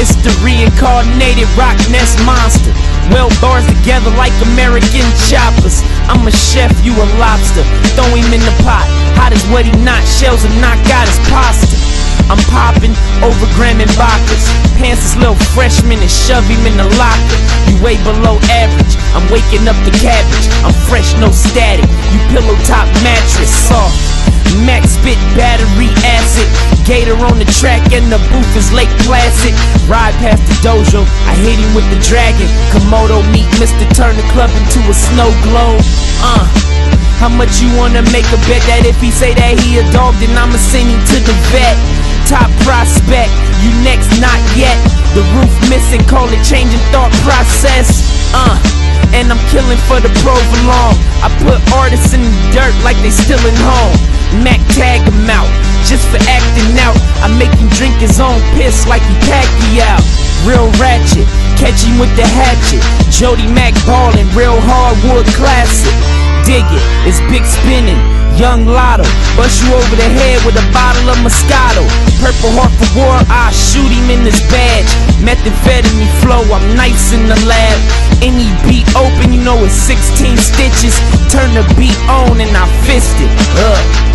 It's the reincarnated Loch Ness monster. Well bars together like American choppers. I'm a chef, you a lobster. Throw him in the pot. Hot as what he not. Shells and knock out his pasta. I'm popping over Graham and. Pants is little freshman and shove him in the locker. You way below average. I'm waking up the cabbage. I'm fresh, no static. You pillow top mattress, soft. Max spit battery acid. Gator on the track and the booth is Lake Placid. Ride past the dojo, I hit him with the dragon. Komodo meet Mr. Turn the club into a snow globe. Uh. How much you wanna make a bet that if he say that he a dog, then I'ma send him to the vet? Top prospect, you next, not yet. The roof missing, call it changing thought process. Uh, I'm killing for the provolone. I put artists in the dirt like they still in home. Mack tag him out, just for acting out. I make him drink his own piss like he Pacquiao. Real ratchet, catch him with the hatchet. Jody Mack ballin', real hardwood classic. Dig it, it's big spinning. Young Lotto, bust you over the head with a bottle of Moscato. Purple heart for war, I shoot him in his badge. Methamphetamine flow, I'm nice in the lab. Open, you know it's 16 stitches. Turn the beat on and I fist it. Ugh.